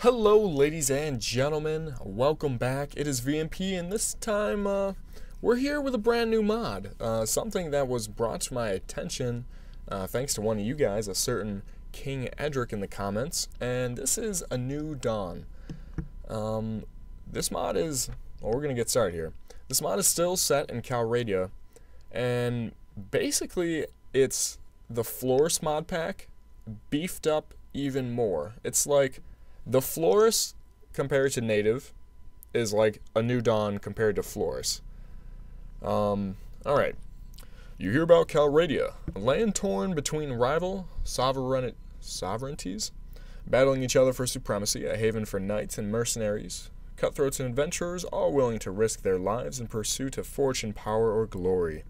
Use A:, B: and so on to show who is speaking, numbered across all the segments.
A: Hello, ladies and gentlemen. Welcome back. It is VMP, and this time uh, we're here with a brand new mod. Uh, something that was brought to my attention uh, thanks to one of you guys, a certain King Edric in the comments, and this is A New Dawn. Um, this mod is, well, we're going to get started here. This mod is still set in Calradia, and basically it's the Floris mod pack beefed up even more. It's like the Floris compared to Native is like a New Dawn compared to Floris. Um, alright. You hear about Calradia, a land torn between rival sovereign sovereignties, battling each other for supremacy, a haven for knights and mercenaries, cutthroats and adventurers, all willing to risk their lives in pursuit of fortune, power, or glory.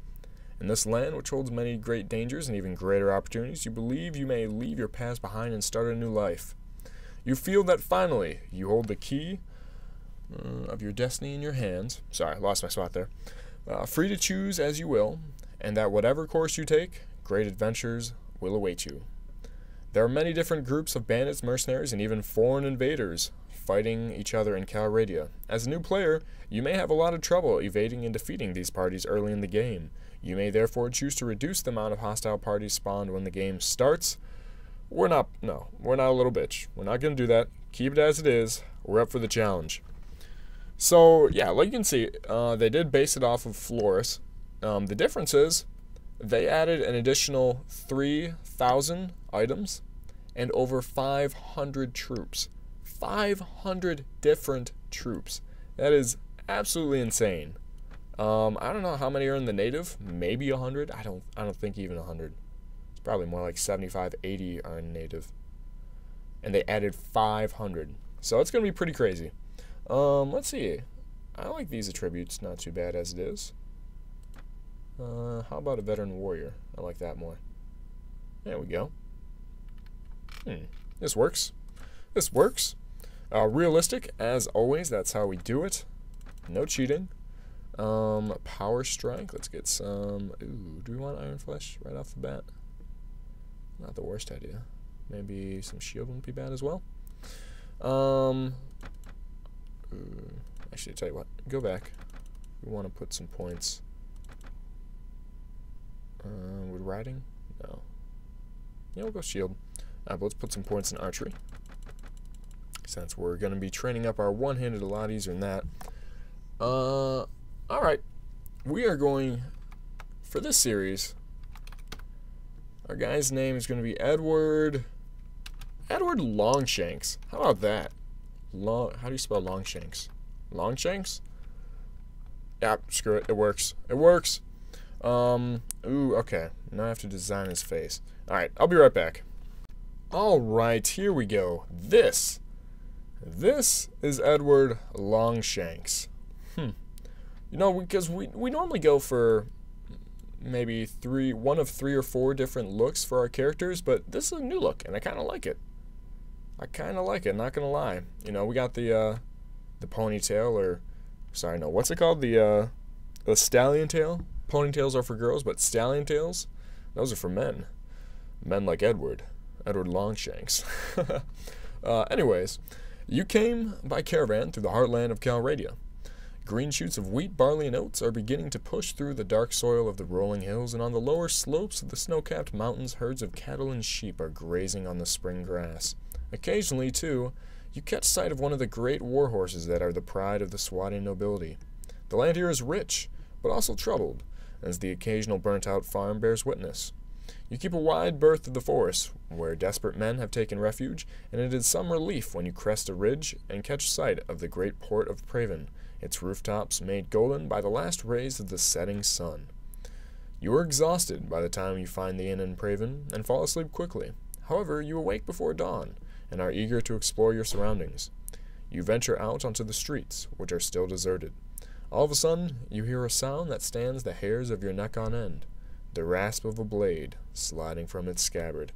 A: In this land, which holds many great dangers and even greater opportunities, you believe you may leave your past behind and start a new life. You feel that finally you hold the key uh, of your destiny in your hands. Sorry, I lost my spot there. Uh, free to choose as you will, and that whatever course you take, great adventures will await you. There are many different groups of bandits, mercenaries, and even foreign invaders fighting each other in Calradia. As a new player, you may have a lot of trouble evading and defeating these parties early in the game. You may therefore choose to reduce the amount of hostile parties spawned when the game starts, we're not, no, we're not a little bitch. We're not going to do that. Keep it as it is. We're up for the challenge. So, yeah, like you can see, uh, they did base it off of Floris. Um, the difference is they added an additional 3,000 items and over 500 troops. 500 different troops. That is absolutely insane. Um, I don't know how many are in the native. Maybe 100. I don't. I don't think even 100 probably more like 75, 80 are native. And they added 500. So it's going to be pretty crazy. Um, let's see. I like these attributes, not too bad as it is. Uh, how about a veteran warrior? I like that more. There we go. Hmm. This works. This works. Uh, realistic, as always, that's how we do it. No cheating. Um, power strike. Let's get some. Ooh, do we want iron flesh right off the bat? Not the worst idea. Maybe some shield wouldn't be bad as well. Um, actually, tell you what, go back. We want to put some points. Uh, with riding? No. Yeah, we'll go shield. Uh, but let's put some points in archery. Since we're going to be training up our one-handed a lot easier than that. Uh, alright. We are going, for this series, our guy's name is going to be Edward. Edward Longshanks. How about that? Long. How do you spell Longshanks? Longshanks? Yeah, screw it. It works. It works. Um. Ooh. Okay. Now I have to design his face. All right. I'll be right back. All right. Here we go. This. This is Edward Longshanks. Hmm. You know, because we we normally go for maybe three, one of three or four different looks for our characters, but this is a new look, and I kind of like it. I kind of like it, not gonna lie. You know, we got the uh, the ponytail, or sorry, no, what's it called? The uh, the stallion tail. Ponytails are for girls, but stallion tails, those are for men. Men like Edward, Edward Longshanks. uh, anyways, you came by caravan through the heartland of Calradia. Green shoots of wheat, barley, and oats are beginning to push through the dark soil of the rolling hills, and on the lower slopes of the snow-capped mountains, herds of cattle and sheep are grazing on the spring grass. Occasionally, too, you catch sight of one of the great war horses that are the pride of the Swadian nobility. The land here is rich, but also troubled, as the occasional burnt-out farm bears witness. You keep a wide berth of the forest, where desperate men have taken refuge, and it is some relief when you crest a ridge and catch sight of the great port of Praven, its rooftops made golden by the last rays of the setting sun. You are exhausted by the time you find the inn in Praven and fall asleep quickly. However, you awake before dawn and are eager to explore your surroundings. You venture out onto the streets, which are still deserted. All of a sudden, you hear a sound that stands the hairs of your neck on end the rasp of a blade sliding from its scabbard.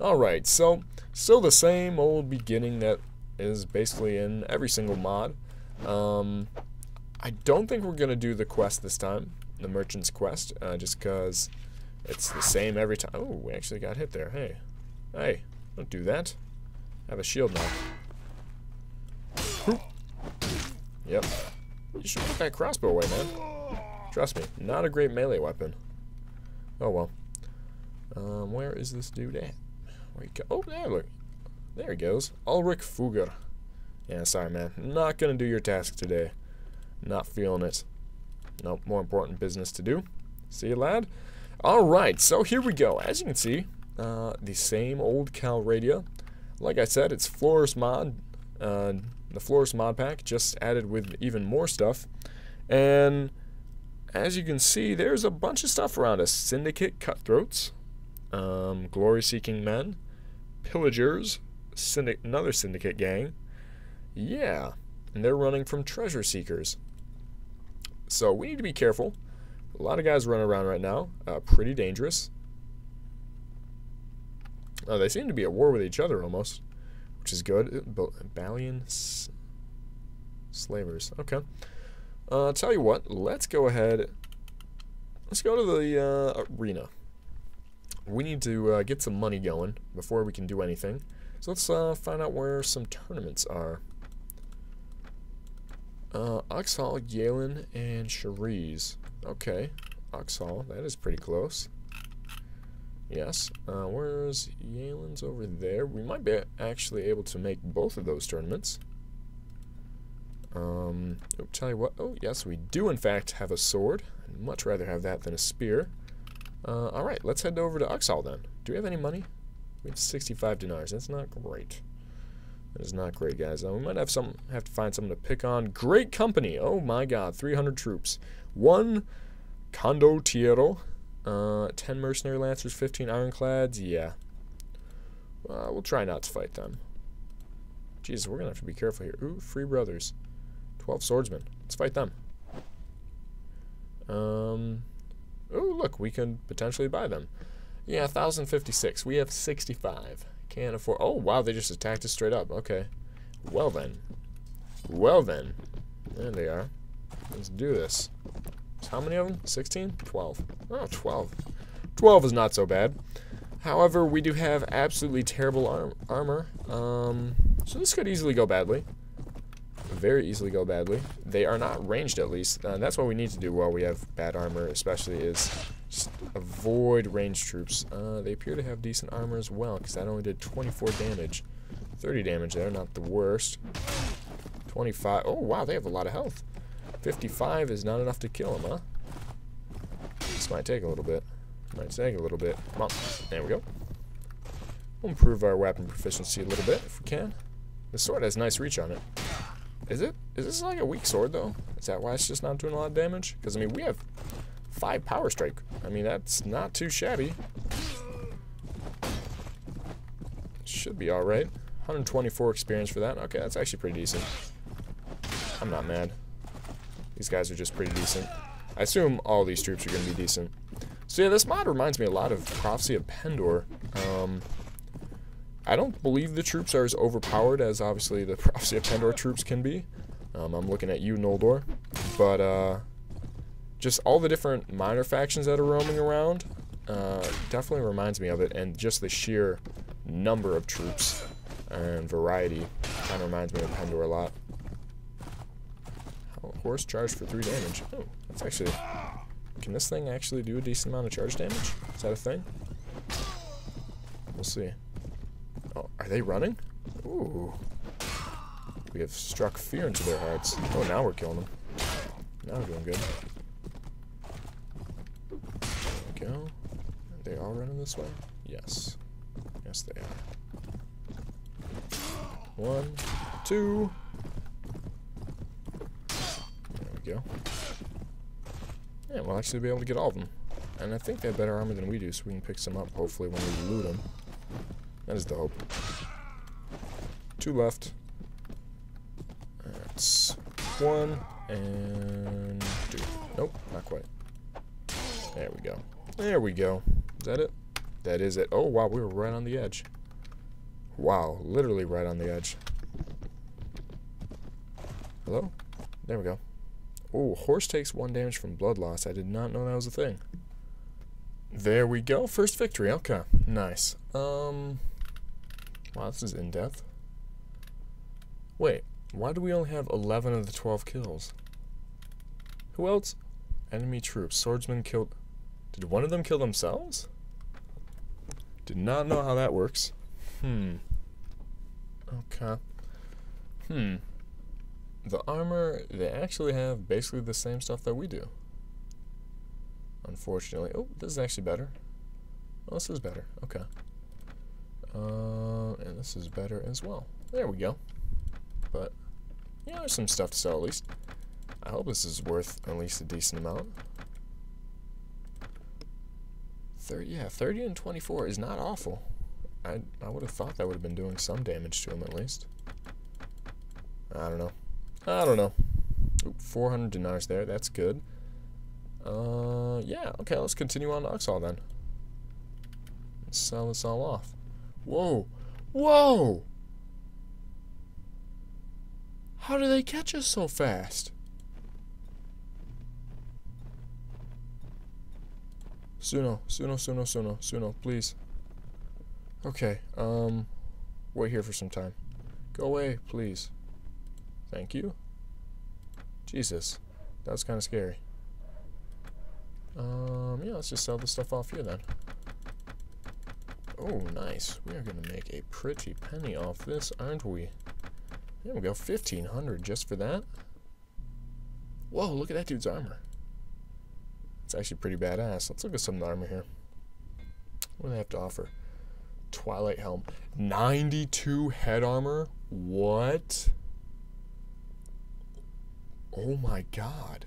A: Alright, so still the same old beginning that is basically in every single mod. Um, I don't think we're going to do the quest this time, the Merchant's Quest, uh, just because it's the same every time. Oh, we actually got hit there. Hey. Hey, don't do that. I have a shield now. Yep. You should put that crossbow away, man. Trust me, not a great melee weapon. Oh well. Um, where is this dude at? Where he go? Oh, there, look. There he goes. Ulrich Fugger. Yeah, sorry, man. Not gonna do your task today. Not feeling it. Nope, more important business to do. See you, lad? Alright, so here we go. As you can see, uh, the same old Calradia. Like I said, it's Floris mod. Uh, the Floris mod pack, just added with even more stuff. And as you can see, there's a bunch of stuff around us. Syndicate Cutthroats, um, Glory-Seeking Men, Pillagers, syndic another Syndicate gang. Yeah, and they're running from Treasure Seekers. So we need to be careful. A lot of guys running around right now. Uh, pretty dangerous. Oh, they seem to be at war with each other almost, which is good. Balian slavers. Okay. Uh, tell you what, let's go ahead. Let's go to the uh, arena. We need to uh, get some money going before we can do anything. So let's uh, find out where some tournaments are. Uh, Uxkhal, Yalen, and Shariz. Okay, Uxkhal, that is pretty close. Yes. Uh, where's Yalen's over there? We might be actually able to make both of those tournaments. Um, oh, tell you what. Oh, yes, we do in fact have a sword. I'd much rather have that than a spear. Uh, alright, let's head over to Uxkhal then. Do we have any money? We have 65 dinars. That's not great. Is not great, guys. Uh, we might have some have to find someone to pick on. Great company. Oh my god, 300 troops. One condottiero. Uh, 10 mercenary lancers, 15 ironclads. Yeah. Uh, we'll try not to fight them. Jesus, we're going to have to be careful here. Ooh, free brothers. 12 swordsmen. Let's fight them. Um, oh, look, we can potentially buy them. Yeah, 1,056. We have 65. Can't afford... Oh, wow, they just attacked us straight up. Okay. Well, then. Well, then. There they are. Let's do this. How many of them? 16? 12. Oh, 12. 12 is not so bad. However, we do have absolutely terrible arm armor. Um, so this could easily go badly very easily go badly. They are not ranged at least, and that's what we need to do while we have bad armor, especially is avoid ranged troops. Uh, they appear to have decent armor as well, because that only did 24 damage. 30 damage there, not the worst. 25, oh wow, they have a lot of health. 55 is not enough to kill them, huh? This might take a little bit. Might take a little bit. Come on, there we go. We'll improve our weapon proficiency a little bit if we can. The sword has nice reach on it. Is it? Is this like a weak sword, though? Is that why it's just not doing a lot of damage? Because, I mean, we have five power strike. I mean, that's not too shabby. Should be alright. 124 experience for that. Okay, that's actually pretty decent. I'm not mad. These guys are just pretty decent. I assume all these troops are going to be decent. So yeah, this mod reminds me a lot of Prophecy of Pendor. Um, I don't believe the troops are as overpowered as obviously the Prophecy of Pendor troops can be. Um, I'm looking at you, Noldor. But uh, just all the different minor factions that are roaming around uh, definitely reminds me of it. And just the sheer number of troops and variety kind of reminds me of Pendor a lot. Horse charged for 3 damage. Oh, that's actually... Can this thing actually do a decent amount of charge damage? Is that a thing? We'll see. Oh, are they running? Ooh. We have struck fear into their hearts. Oh, now we're killing them. Now we're doing good. There we go. Are they all running this way? Yes. Yes, they are. One, two. There we go. Yeah, we'll actually be able to get all of them. And I think they have better armor than we do, so we can pick some up, hopefully, when we loot them. That is the hope. Two left. That's one and two. Nope, not quite. There we go. There we go. Is that it? That is it. Oh, wow, we were right on the edge. Wow, literally right on the edge. Hello? There we go. Oh, horse takes one damage from blood loss. I did not know that was a thing. There we go. First victory. Okay. Nice. Um... Wow, this is in-depth. Wait, Why do we only have 11 of the 12 kills? Who else? Enemy troops. Swordsman killed... Did one of them kill themselves? Did not know how that works. Hmm. Okay. Hmm. The armor, they actually have basically the same stuff that we do. Unfortunately. Oh, this is actually better. Oh, this is better. Okay. Uh, and this is better as well. There we go. But, yeah, there's some stuff to sell at least. I hope this is worth at least a decent amount. 30, yeah, 30 and 24 is not awful. I, I would have thought that would have been doing some damage to him at least. I don't know. I don't know. Oop, 400 dinars there. That's good. Uh, yeah. Okay, let's continue on to Uxkhal then. Let's sell this all off. Whoa. Whoa! How do they catch us so fast? Suno, Suno, Suno, Suno, Suno, please. Okay, um, wait here for some time. Go away, please. Thank you. Jesus, that was kind of scary. Um, yeah, let's just sell this stuff off here then. Oh, nice. We are going to make a pretty penny off this, aren't we? There we go, 1500 just for that. Whoa, look at that dude's armor. It's actually pretty badass. Let's look at some armor here. What do they have to offer? Twilight Helm. 92 head armor? What? Oh my god.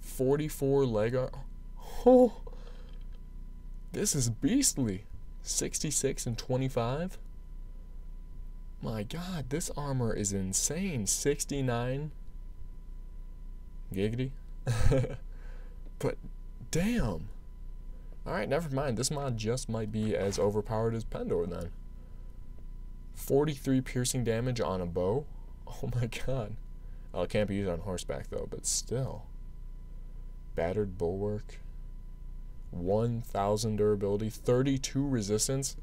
A: 44 leg armor. Oh. This is beastly. 66 and 25. My god, this armor is insane. 69. Giggity. but damn. Alright, never mind. This mod just might be as overpowered as Pendor then. 43 piercing damage on a bow. Oh my god. Oh, it can't be used on horseback though, but still. Battered bulwark. 1000 durability. 32 resistance.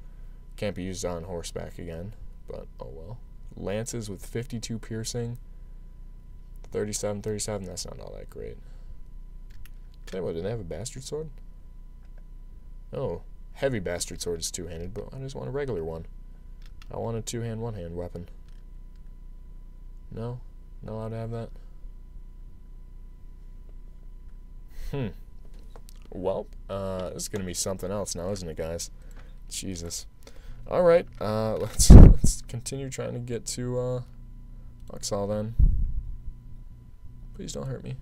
A: Can't be used on horseback again, but oh well. Lances with 52 piercing. 37, 37, that's not all that great. Tell you what, did they have a bastard sword? Oh, heavy bastard sword is two-handed, but I just want a regular one. I want a two-hand, one-hand weapon. No? Not allowed to have that? Hmm. Well, uh, this is gonna be something else now, isn't it, guys? Jesus. All right, uh, let's let's continue trying to get to uh, Uxkhal then. Please don't hurt me.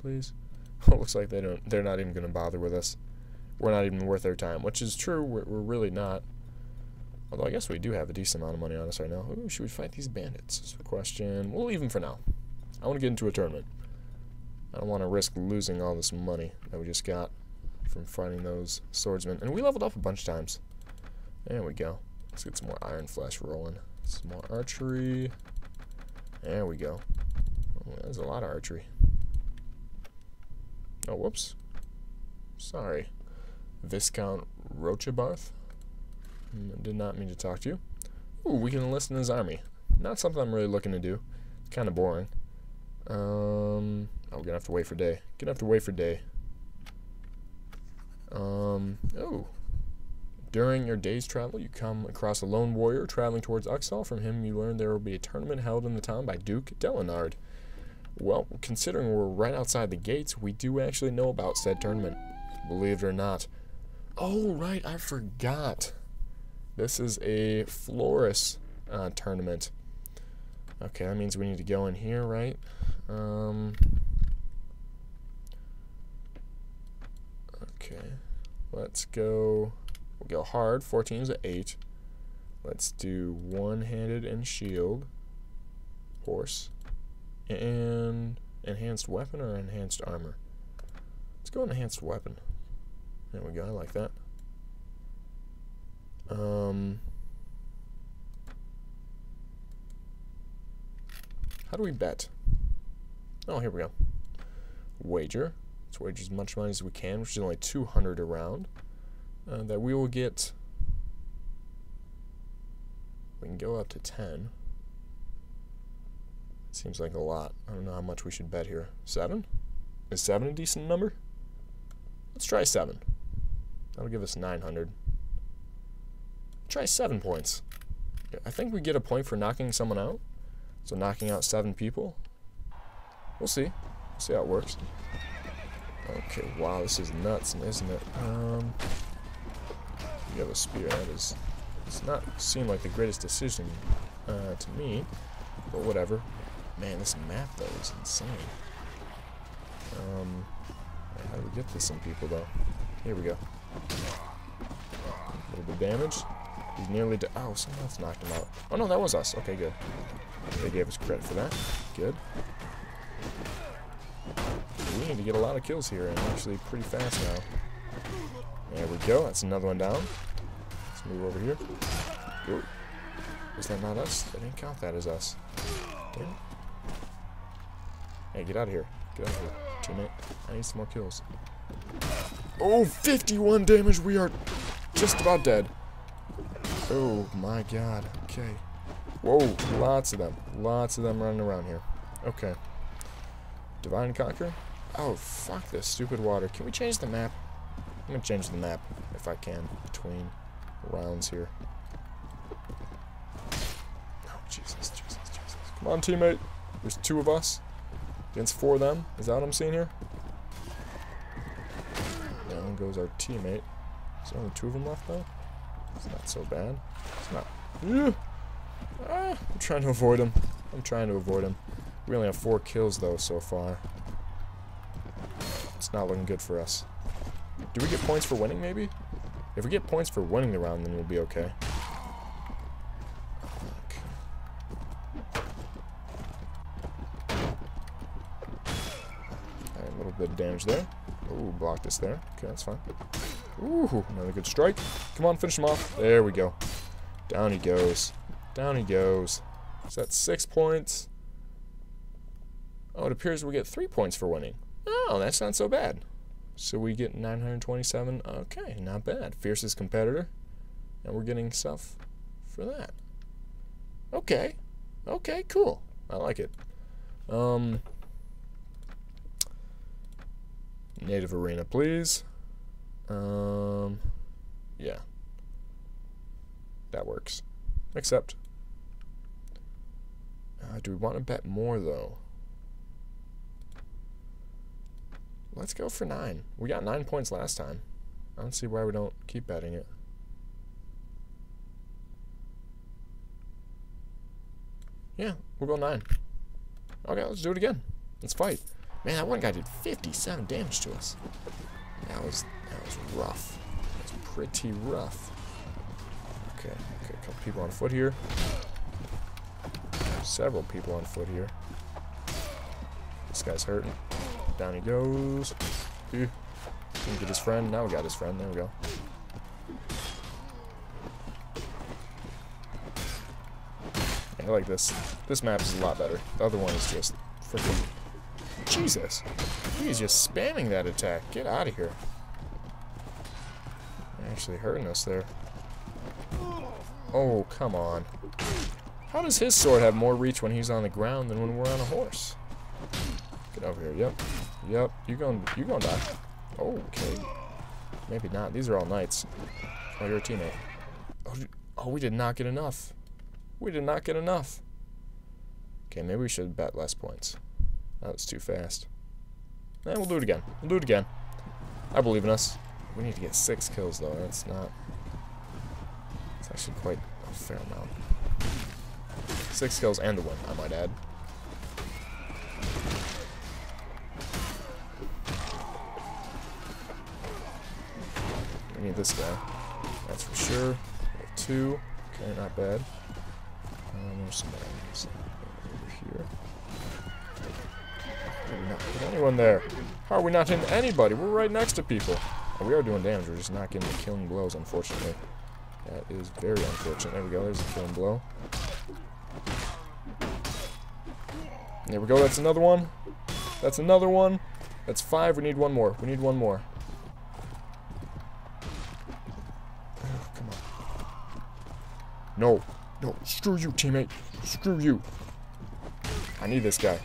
A: Please. Oh, looks like they don't. They're not even gonna bother with us. We're not even worth their time, which is true. We're, we're really not. Although I guess we do have a decent amount of money on us right now. Ooh, should we fight these bandits? Is the question. We'll leave them for now. I want to get into a tournament. I don't want to risk losing all this money that we just got from fighting those swordsmen. And we leveled up a bunch of times. There we go. Let's get some more iron flesh rolling. Some more archery. There we go. Oh, there's a lot of archery. Oh, whoops. Sorry. Viscount Rochabarth. Hmm, did not mean to talk to you. Ooh, we can enlist in his army. Not something I'm really looking to do. It's kind of boring. Um, oh, we're gonna have to wait for day. Gonna have to wait for day. Um, oh. During your day's travel, you come across a lone warrior traveling towards Uxkhal. From him, you learn there will be a tournament held in the town by Duke Delinard. Well, considering we're right outside the gates, we do actually know about said tournament. Believe it or not. Oh, right, I forgot. This is a Floris uh, tournament. Okay, that means we need to go in here, right? Um, okay, let's go. We'll go hard. 14 is an eight. Let's do one-handed and shield. Horse. And enhanced weapon or enhanced armor? Let's go enhanced weapon. There we go. I like that. Um, how do we bet? Oh, here we go. Wager. Let's wager as much money as we can, which is only 200 around. Uh, that we will get. We can go up to 10. Seems like a lot. I don't know how much we should bet here. Seven? Is seven a decent number? Let's try seven. That'll give us 900. Try seven points. I think we get a point for knocking someone out. So knocking out seven people. We'll see. We'll see how it works. Okay, wow, this is nuts, isn't it? Um, you have a spear. That is, does not seem like the greatest decision uh, to me, but whatever. Man, this map though is insane. Um, how do we get to some people though? Here we go. A little bit damage. He's nearly dead. Oh, someone else knocked him out. Oh no, that was us. Okay, good. They gave us credit for that. Good. We need to get a lot of kills here, and actually pretty fast now. There we go. That's another one down. Let's move over here. Ooh. Was that not us? They didn't count that as us. Hey, get out of here. Get out of here, teammate. I need some more kills. Oh, 51 damage. We are just about dead. Oh, my God. Okay. Whoa, lots of them. Lots of them running around here. Okay. Divine Conquer? Oh, fuck this stupid water. Can we change the map? I'm gonna change the map, if I can, between rounds here. Oh, Jesus, Jesus, Jesus. Come on, teammate. There's two of us. Against four of them. Is that what I'm seeing here? Down goes our teammate. Is there only two of them left, though? It's not so bad. It's not... Ah, I'm trying to avoid him. I'm trying to avoid him. We only have four kills, though, so far. Not looking good for us. Do we get points for winning, maybe? If we get points for winning the round, then we'll be okay. Alright, a little bit of damage there. Ooh, blocked us there. Okay, that's fine. Ooh, another good strike. Come on, finish him off. There we go. Down he goes. Down he goes. Is that six points? Oh, it appears we get three points for winning. Oh, that's not so bad. So we get 927. Okay, not bad. Fiercest competitor. And we're getting stuff for that. Okay. Okay, cool. I like it. Um, native arena, please. Um, yeah. That works. Except, uh, do we want to bet more, though? Let's go for nine. We got nine points last time. I don't see why we don't keep betting it. Yeah, we'll go nine. Okay, let's do it again. Let's fight. Man, that one guy did 57 damage to us. That was that was rough. That was pretty rough. Okay, okay, a couple people on foot here. Several people on foot here. This guy's hurting. Down he goes. Didn't get his friend. Now we got his friend. There we go. I like this. This map is a lot better. The other one is just freaking... Jesus. He's just spamming that attack. Get out of here. Actually hurting us there. Oh, come on. How does his sword have more reach when he's on the ground than when we're on a horse? Get over here. Yep. Yep. you're going you're gonna die. Okay. Maybe not. These are all knights. Oh, you're a teammate. Oh, oh, we did not get enough. We did not get enough. Okay, maybe we should bet less points. That was too fast. Eh, we'll do it again. We'll do it again. I believe in us. We need to get six kills, though. That's not... It's actually quite a fair amount. Six kills and a win, I might add. Need this guy. That's for sure. Two. Okay, not bad. Um, there's some enemies over here. Did we not hit anyone there? How are we not hitting anybody? We're right next to people. Oh, we are doing damage. We're just not getting the killing blows, unfortunately. That is very unfortunate. There we go. There's a killing blow. There we go. That's another one. That's another one. That's five. We need one more. We need one more. No. No. Screw you, teammate. Screw you. I need this guy.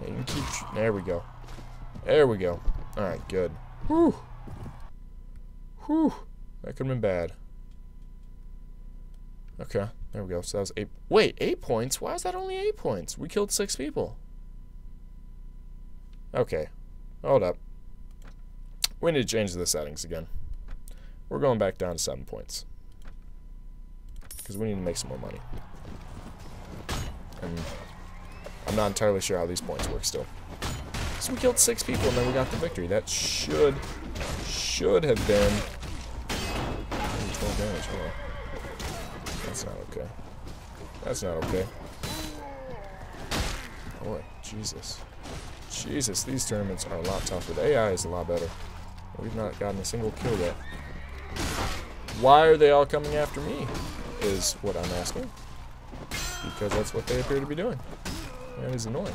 A: Yeah, keep... There we go. There we go. Alright, good. Whew. Whew. That could have been bad. Okay, there we go. So that was eight. Wait, eight points? Why is that only eight points? We killed six people. Okay, hold up. We need to change the settings again. We're going back down to seven points. Because we need to make some more money. And I'm not entirely sure how these points work still. So we killed six people and then we got the victory. That should, should have been 12 damage. Hold on. That's not okay. That's not okay. Boy, Jesus. Jesus, these tournaments are a lot tougher. The AI is a lot better. We've not gotten a single kill yet. Why are they all coming after me? Is what I'm asking. Because that's what they appear to be doing. That is annoying.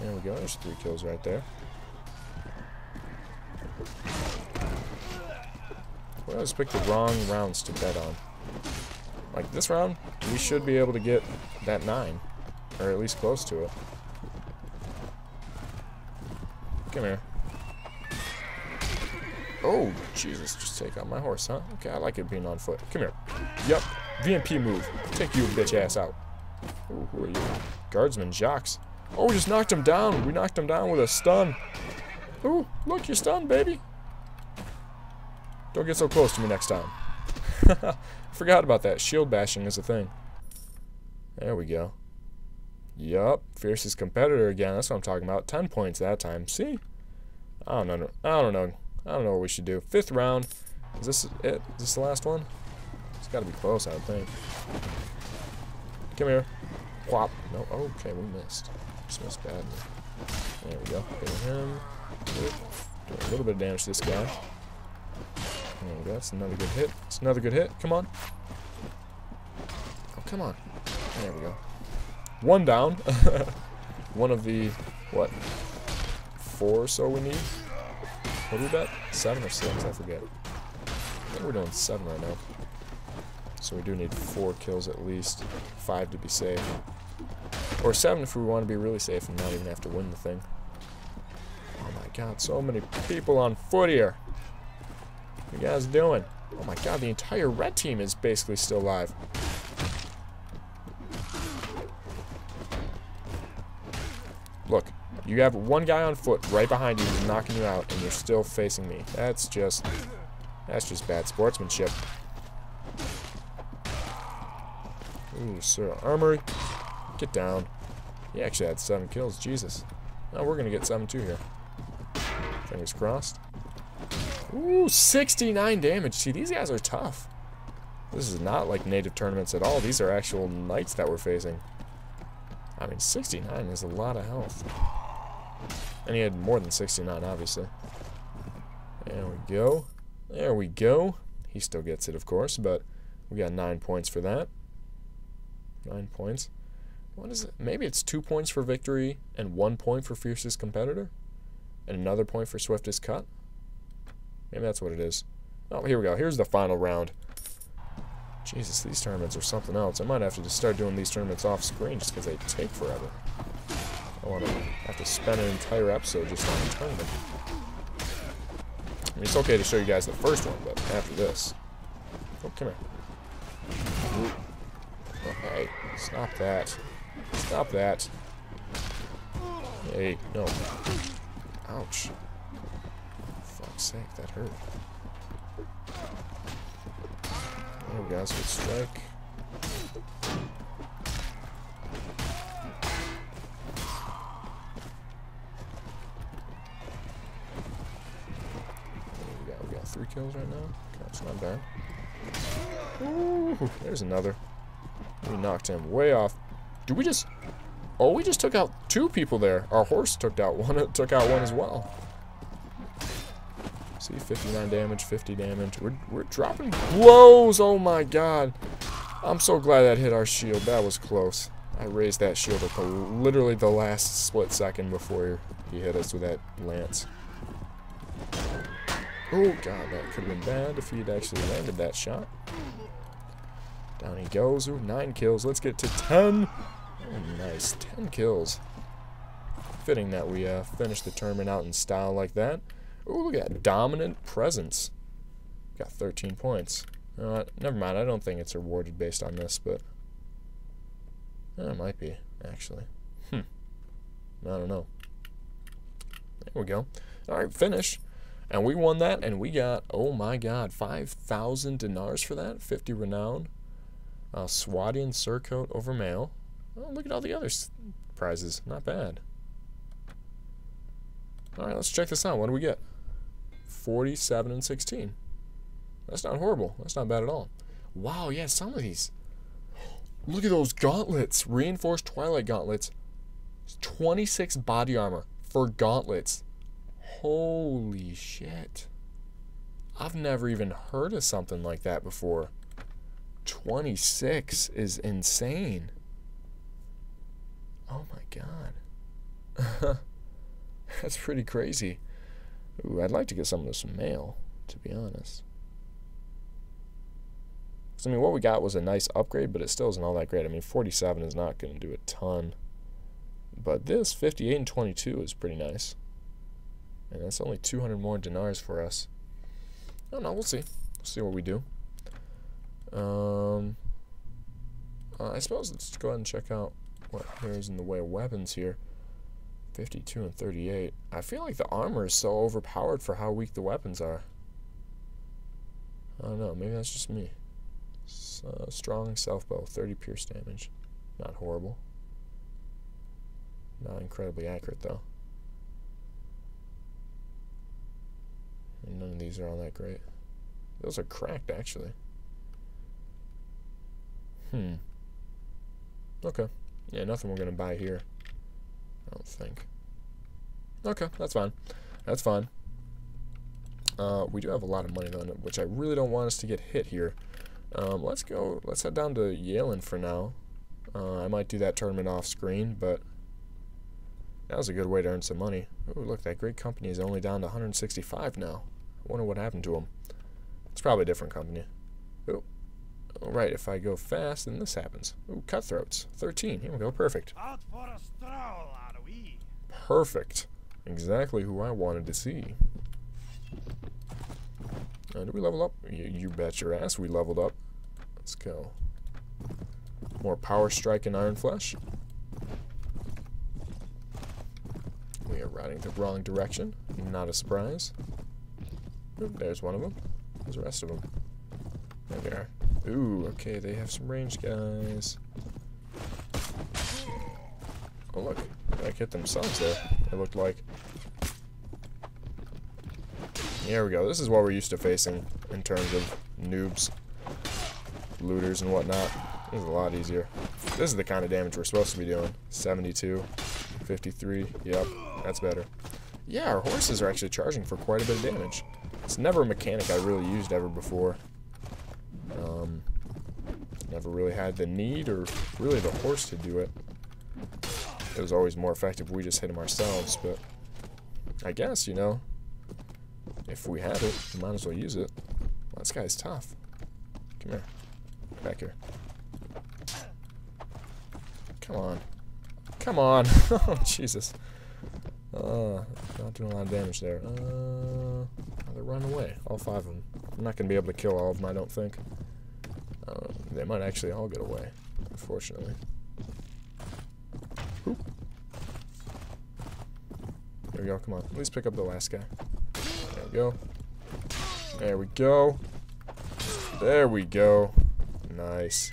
A: There we go. There's three kills right there. We always pick the wrong rounds to bet on. Like this round, we should be able to get that 9. Or at least close to it. Come here. Oh, Jesus, just take out my horse, huh? Okay, I like it being on foot. Come here. Yep, VMP move. Take you bitch ass out. Ooh, who are you? Guardsman Jocks. Oh, we just knocked him down. We knocked him down with a stun. Ooh, look, you're stunned, baby. Don't get so close to me next time. Forgot about that. Shield bashing is a thing. There we go. Yup. Fiercest competitor again. That's what I'm talking about. 10 points that time. See? I don't know. I don't know. I don't know what we should do. Fifth round. Is this it? Is this the last one? It's got to be close, I would think. Come here. Quap. No. Okay, we missed. Just missed badly. There we go. Hit him. Doing a little bit of damage to this guy. There we go. That's another good hit. It's another good hit. Come on. Oh, come on. There we go. One down. One of the, what, four so we need? What do we bet? Seven or six? I forget. I think we're doing seven right now. So we do need four kills at least. Five to be safe. Or seven if we want to be really safe and not even have to win the thing. Oh my god, so many people on foot here. What you guys doing? Oh my god, the entire red team is basically still alive. Look, you have one guy on foot right behind you who's knocking you out, and you're still facing me. That's just... That's just bad sportsmanship. Ooh, Sir Armory. Get down. He actually had seven kills. Jesus. Now we're going to get seven too here. Fingers crossed. Ooh, 69 damage. See, these guys are tough. This is not like native tournaments at all. These are actual knights that we're facing. I mean, 69 is a lot of health. And he had more than 69, obviously. There we go. There we go. He still gets it, of course, but we got nine points for that. Nine points. What is it? Maybe it's two points for victory and one point for fiercest competitor? And another point for swiftest cut? Maybe that's what it is. Oh, here we go. Here's the final round. Jesus, these tournaments are something else. I might have to just start doing these tournaments off screen just because they take forever. I want to have to spend an entire episode just on a tournament. I mean, it's okay to show you guys the first one, but after this... Oh, come here. Okay, stop that. Stop that. Hey, no. Ouch fuck's sake, that hurt. There we go, good strike. Three kills right now. Okay, that's not bad. Ooh, there's another. We knocked him way off. Do we just... Oh, we just took out two people there. Our horse took out one. Took out one as well. See, 59 damage, 50 damage. We're, we're dropping blows. Oh my god. I'm so glad that hit our shield. That was close. I raised that shield the, literally the last split second before he hit us with that lance. Oh god, that could have been bad if he'd actually landed that shot. Down he goes. Ooh, nine kills. Let's get to ten. Oh, nice. Ten kills. Fitting that we uh, finish the tournament out in style like that. Ooh, look at that. Dominant presence. Got 13 points. Uh, never mind. I don't think it's rewarded based on this, but... it might be, actually. Hmm. I don't know. There we go. Alright, finish. And we won that, and we got, oh my god, 5,000 dinars for that. 50 renown. Uh, Swadian surcoat over mail. Oh, look at all the other prizes. Not bad. Alright, let's check this out. What do we get? 47 and 16. That's not horrible. That's not bad at all. Wow, yeah, some of these. Look at those gauntlets. Reinforced Twilight gauntlets. 26 body armor for gauntlets. Holy shit. I've never even heard of something like that before. 26 is insane. Oh my god. That's pretty crazy. Ooh, I'd like to get some of this mail, to be honest. I mean, what we got was a nice upgrade, but it still isn't all that great. I mean, 47 is not going to do a ton. But this, 58 and 22, is pretty nice. And that's only 200 more dinars for us. I don't know. We'll see. We'll see what we do. Um, uh, I suppose let's go ahead and check out what there is in the way of weapons here. 52 and 38. I feel like the armor is so overpowered for how weak the weapons are. I don't know. Maybe that's just me. Uh, strong self bow, 30 pierce damage. Not horrible. Not incredibly accurate, though. None of these are all that great. Those are cracked, actually. Hmm. Okay. Yeah, nothing we're going to buy here. I don't think. Okay, that's fine. That's fine. Uh, we do have a lot of money, though, which I really don't want us to get hit here. Um, let's go, let's head down to Yalen for now. Uh, I might do that tournament off screen, but that was a good way to earn some money. Oh, look, that great company is only down to 165 now. I wonder what happened to them. It's probably a different company. Oh, all right, if I go fast, then this happens. Oh, cutthroats. 13. Here we go. Perfect. Out for a stroll, are we? Perfect. Exactly who I wanted to see. Uh, did we level up? You, you bet your ass we leveled up. Let's go. More Power Strike and Iron Flesh. Are riding the wrong direction. Not a surprise. Oop, there's one of them. There's the rest of them. There they are. Ooh, okay, they have some range, guys. Oh, look. They hit themselves there, it looked like. Here we go. This is what we're used to facing in terms of noobs, looters, and whatnot. This is a lot easier. This is the kind of damage we're supposed to be doing. 72, 53. Yep, that's better. Yeah, our horses are actually charging for quite a bit of damage. It's never a mechanic I really used ever before. Um, never really had the need or really the horse to do it. It was always more effective we just hit him ourselves, but I guess, you know, if we have it, we might as well use it. Well, this guy's tough. Come here. Back here. Come on. Come on. oh, Jesus. Uh, not doing a lot of damage there. Uh, they're running away. All five of them. I'm not going to be able to kill all of them, I don't think. Uh, they might actually all get away, unfortunately. Oop. There we go. Come on. At least pick up the last guy. There we go. There we go. There we go. Nice.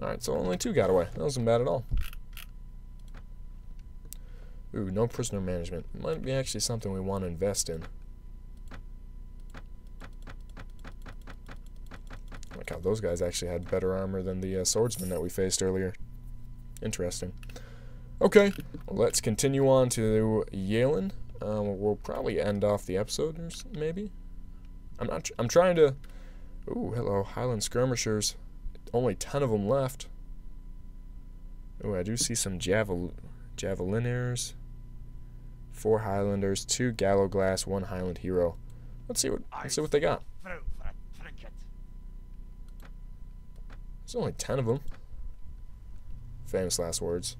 A: Alright, so only two got away. That wasn't bad at all. Ooh, no prisoner management. Might be actually something we want to invest in. Like how those guys actually had better armor than the uh, swordsman that we faced earlier. Interesting. Okay, let's continue on to Yalen. Um, we'll probably end off the episode, maybe. I'm not. I'm trying to. Ooh, hello, Highland skirmishers. Only ten of them left. Oh, I do see some javel javelineers. Four Highlanders, two Gallowglass, one Highland Hero. Let's see what let's see what they got. There's only ten of them. Famous last words.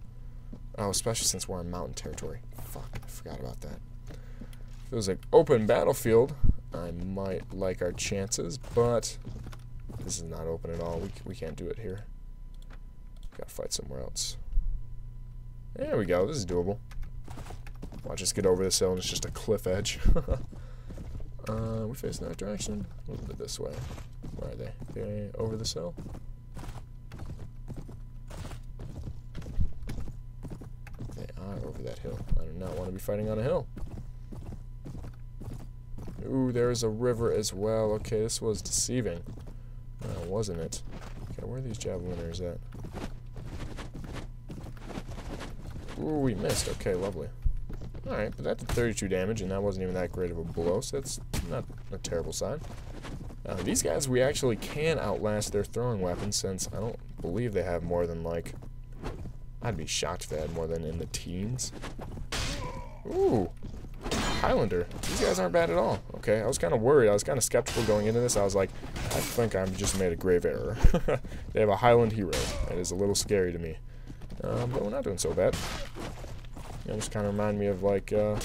A: Oh, especially since we're on mountain territory. Fuck, I forgot about that. If it was an open battlefield, I might like our chances, but this is not open at all. We, we can't do it here. Gotta fight somewhere else. There we go. This is doable. Watch us get over this hill and it's just a cliff edge. uh, we face that direction? A little bit this way. Where are they? They over this hill? They are over that hill. I do not want to be fighting on a hill. Ooh, there's a river as well. Okay, this was deceiving. Uh, wasn't it? Okay, where are these javeliners at? Ooh, we missed. Okay, lovely. Alright, but that did 32 damage, and that wasn't even that great of a blow, so that's not a terrible sign. Uh, these guys, we actually can outlast their throwing weapons, since I don't believe they have more than, like... I'd be shocked if they had more than in the teens. Ooh. Highlander. These guys aren't bad at all. Okay, I was kind of worried. I was kind of skeptical going into this. I was like, I think I've just made a grave error. they have a Highland hero. That is a little scary to me. Um, but we're not doing so bad. You know, just kind of remind me of like, uh,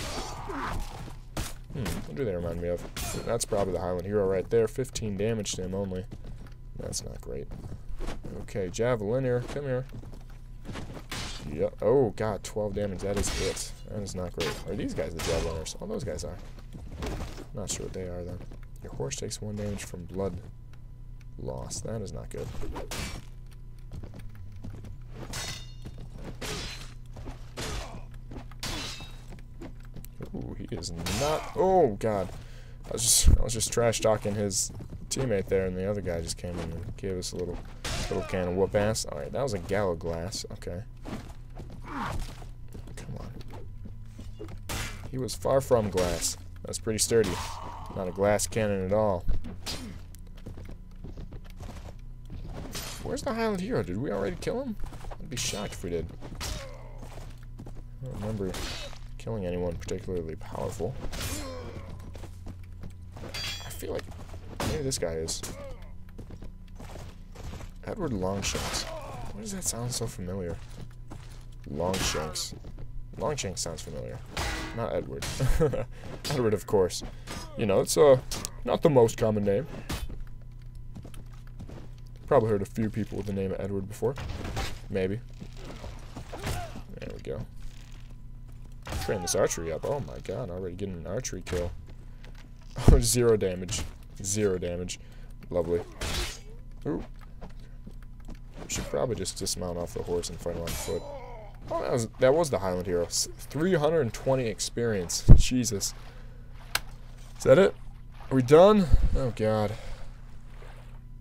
A: hmm, what do they remind me of? That's probably the Highland Hero right there. 15 damage to him only. That's not great. Okay, Javelin here. come here. Yeah. Oh, God, 12 damage. That is it. That is not great. Are these guys the Javeliners? All those guys are. Not sure what they are, though. Your horse takes one damage from blood loss. That is not good. Ooh, he is not. Oh God, I was just I was just trash talking his teammate there, and the other guy just came in and gave us a little little can of whoop ass. All right, that was a Gallowglass. Okay. Come on. He was far from glass. That's pretty sturdy. Not a glass cannon at all. Where's the Highland Hero? Did we already kill him? I'd be shocked if we did. I don't remember killing anyone particularly powerful. I feel like maybe this guy is. Edward Longshanks. Why does that sound so familiar? Longshanks. Longshanks sounds familiar. Not Edward. Edward, of course. You know, it's uh, not the most common name. Probably heard a few people with the name of Edward before. Maybe. There we go. Train this archery up. Oh my god, already getting an archery kill. Oh, zero damage. Zero damage. Lovely. Ooh. Should probably just dismount off the horse and fight on foot. Oh, that was, that was the Highland Hero. 320 experience. Jesus. Is that it? Are we done? Oh, God.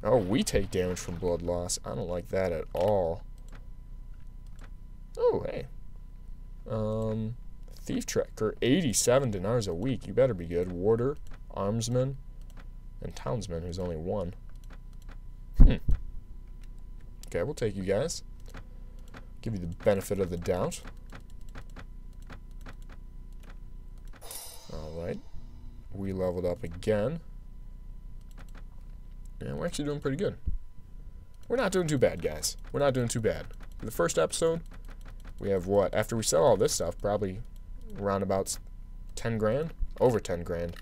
A: Oh, we take damage from blood loss. I don't like that at all. Oh, hey. Um, Thief Tracker, 87 dinars a week. You better be good. Warder, Armsman, and Townsman, who's only one. Hmm. Okay, we'll take you guys. Give you the benefit of the doubt. Alright. We leveled up again. And we're actually doing pretty good. We're not doing too bad, guys. We're not doing too bad. In the first episode, we have what? After we sell all this stuff, probably around about 10 grand, over 10 grand.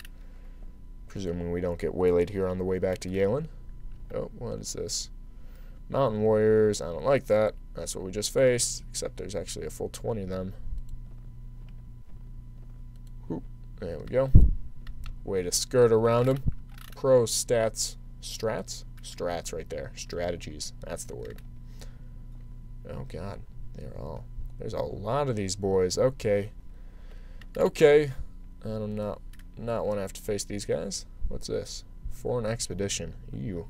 A: Presuming we don't get waylaid here on the way back to Yalen. Oh, what is this? Mountain Warriors, I don't like that. That's what we just faced, except there's actually a full 20 of them. Oop, there we go. Way to skirt around them. Pro stats, strats? Strats right there. Strategies, that's the word. Oh god, they're all... There's a lot of these boys. Okay, Okay. I do not, not want to have to face these guys. What's this? Foreign expedition. You.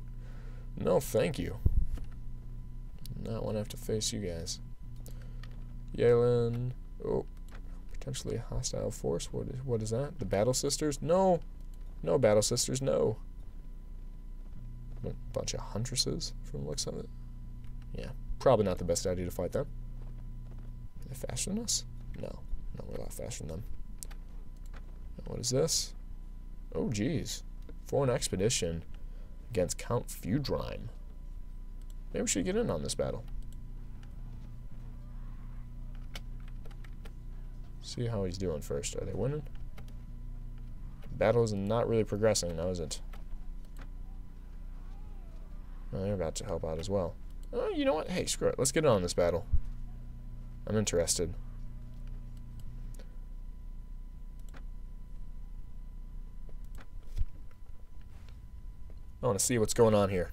A: No, thank you. Not want to have to face you guys. Yalen. Oh. Potentially a hostile force. What is, what is that? The Battle Sisters? No. No Battle Sisters, no. A bunch of huntresses from looks of it. Yeah. Probably not the best idea to fight them. Are they faster than us? No. No, we're a lot faster than them. What is this? Oh, geez. Foreign expedition against Count Feudrime. Maybe we should get in on this battle. See how he's doing first. Are they winning? Battle is not really progressing now, is it? Well, they're about to help out as well. Oh, you know what? Hey, screw it. Let's get in on this battle. I'm interested. I want to see what's going on here.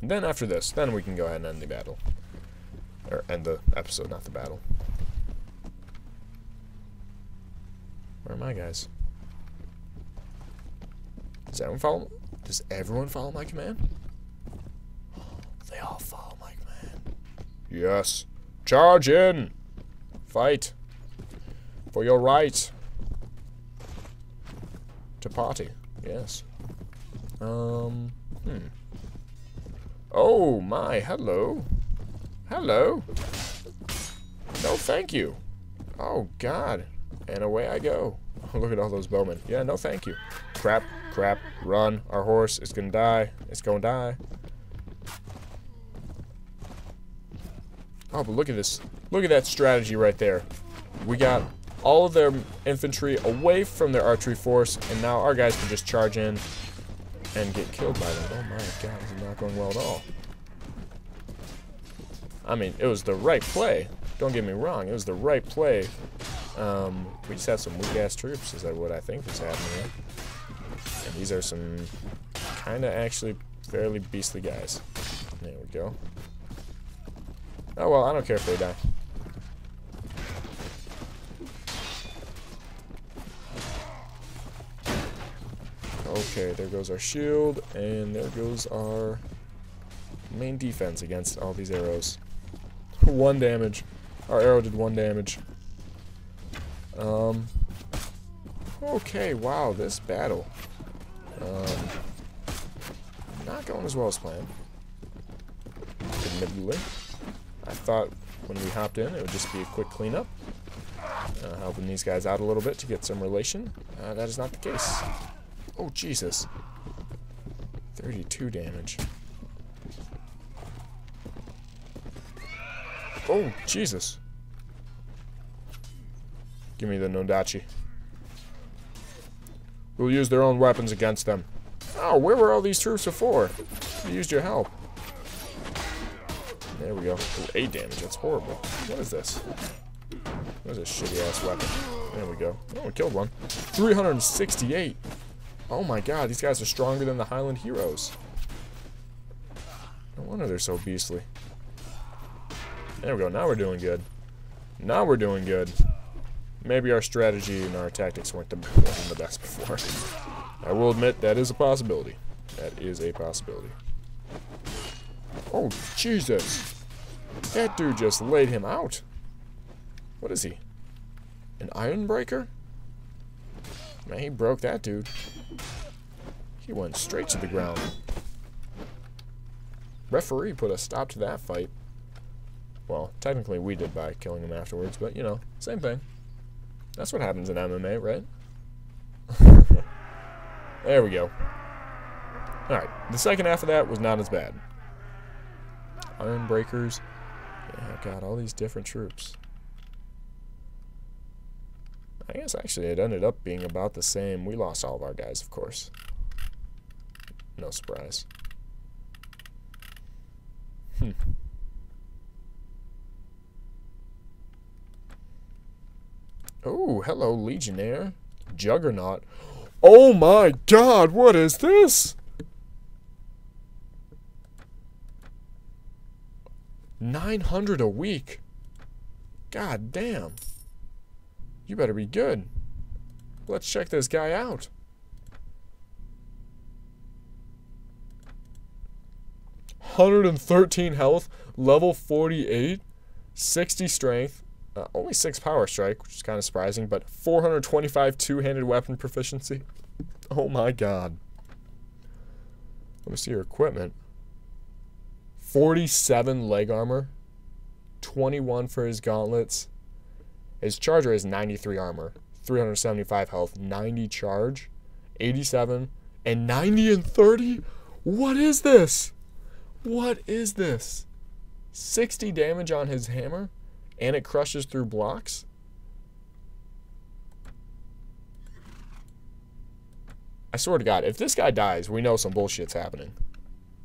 A: And then after this, then we can go ahead and end the battle. Or end the episode, not the battle. Where are my guys? Does everyone follow? Does everyone follow my command? They all follow my command. Yes. Charge in! Fight. For your right. To party. Yes. Um, hmm. Oh, my, hello. Hello. No, thank you. Oh, God. And away I go. Look at all those bowmen. Yeah, no thank you. Crap, crap, run. Our horse is gonna die. It's gonna die. Oh, but look at this. Look at that strategy right there. We got all of their infantry away from their archery force, and now our guys can just charge in and get killed by them. Oh my god, this is not going well at all. I mean, it was the right play. Don't get me wrong, it was the right play. Um, we just have some weak-ass troops, is that what I think is happening here. And these are some kind of actually fairly beastly guys. There we go. Oh well, I don't care if they die. Okay, there goes our shield, and there goes our main defense against all these arrows. one damage. Our arrow did one damage. Um. Okay, wow, this battle. Um, not going as well as planned. Admittedly. I thought when we hopped in it would just be a quick cleanup. Uh, helping these guys out a little bit to get some relation. Uh, that is not the case. Oh, Jesus. 32 damage. Oh, Jesus. Give me the Nondachi. We'll use their own weapons against them. Oh, where were all these troops before? You used your help. There we go. Ooh, 8 damage. That's horrible. What is this? What is this shitty-ass weapon? There we go. Oh, we killed one. 368. Oh my god, these guys are stronger than the Highland Heroes. No wonder they're so beastly. There we go, now we're doing good. Now we're doing good. Maybe our strategy and our tactics weren't the, weren't the best before. I will admit, that is a possibility. That is a possibility. Oh, Jesus! That dude just laid him out. What is he? An iron breaker? Man, he broke that dude. He went straight to the ground. Referee put a stop to that fight. Well, technically we did by killing him afterwards, but you know, same thing. That's what happens in MMA, right? there we go. Alright, the second half of that was not as bad. Iron Breakers. Yeah, God, all these different troops. I guess actually it ended up being about the same. We lost all of our guys, of course. No surprise. Hmm. Oh, hello, Legionnaire. Juggernaut. Oh my god, what is this? Nine hundred a week. God damn. You better be good. Let's check this guy out. Hundred and thirteen health, level forty-eight, sixty strength, uh, only six power strike, which is kind of surprising, but 425 two-handed weapon proficiency. Oh my god. Let me see your equipment. 47 leg armor, 21 for his gauntlets. His charger is 93 armor, 375 health, 90 charge, 87, and 90 and 30? What is this? What is this? 60 damage on his hammer, and it crushes through blocks? I swear to God, if this guy dies, we know some bullshit's happening.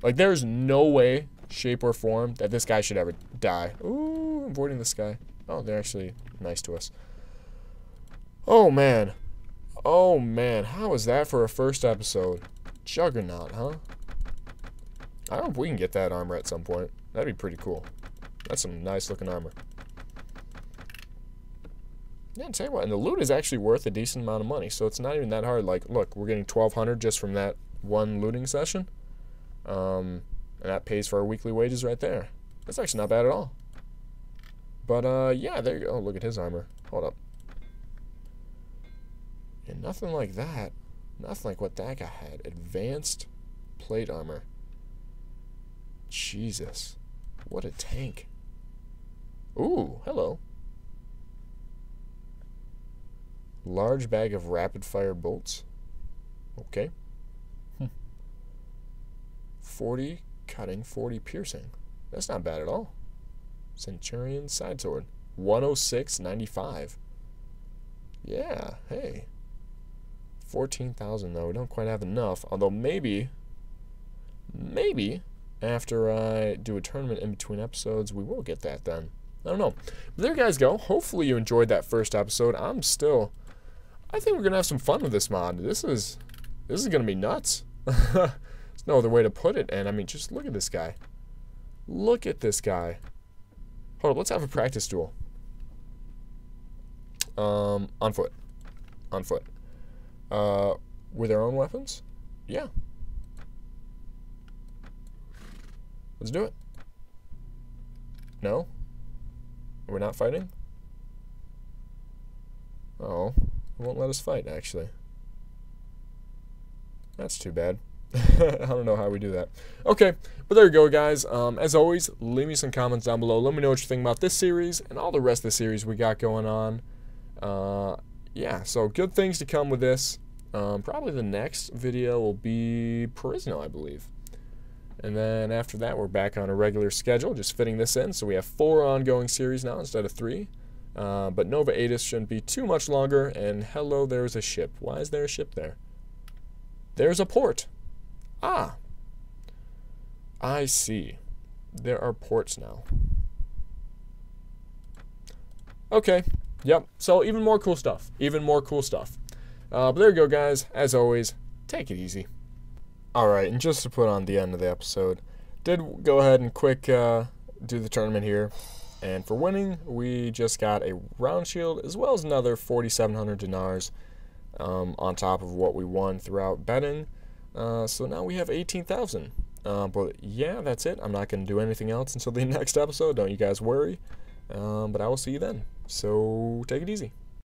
A: Like, there's no way, shape, or form that this guy should ever die. Ooh, avoiding this guy. Oh, they're actually nice to us. Oh, man. Oh, man. How is that for a first episode? Juggernaut, huh? I hope we can get that armor at some point. That'd be pretty cool. That's some nice looking armor. Yeah, tell you what, and the loot is actually worth a decent amount of money, so it's not even that hard. Like, look, we're getting 1200 just from that one looting session. Um, and that pays for our weekly wages right there. That's actually not bad at all. But, uh, yeah, there you go. Oh, look at his armor. Hold up. And nothing like that. Nothing like what that guy had. Advanced plate armor. Jesus. What a tank. Ooh, hello. Large bag of rapid fire bolts. Okay. Hmm. 40 cutting, 40 piercing. That's not bad at all. Centurion side sword. 106.95. Yeah, hey. 14,000 though. We don't quite have enough. Although maybe, maybe after I do a tournament in between episodes, we will get that then. I don't know. But there you guys go. Hopefully you enjoyed that first episode. I'm still I think we're gonna have some fun with this mod. This is this is gonna be nuts. There's no other way to put it. And I mean, just look at this guy. Look at this guy. Hold up, let's have a practice duel. Um, on foot. On foot. Uh, with our own weapons? Yeah. Let's do it. No? We're not fighting? Oh. It won't let us fight, actually. That's too bad. I don't know how we do that. Okay, but there you go, guys. Um, as always, leave me some comments down below. Let me know what you think about this series and all the rest of the series we got going on. Uh, yeah, so good things to come with this. Um, probably the next video will be Perisno, I believe. And then after that, we're back on a regular schedule, just fitting this in. So we have four ongoing series now instead of three. Uh, but Nova Aetus shouldn't be too much longer, and hello, there's a ship. Why is there a ship there? There's a port. Ah. I see. There are ports now. Okay. Yep. So even more cool stuff. Even more cool stuff. Uh, but there you go, guys. As always, take it easy. Alright, and just to put on the end of the episode, did go ahead and quick uh, do the tournament here. And for winning, we just got a round shield as well as another 4,700 dinars um, on top of what we won throughout betting. Uh, so now we have 18,000. Uh, but yeah, that's it. I'm not going to do anything else until the next episode. Don't you guys worry. Um, but I will see you then. So take it easy.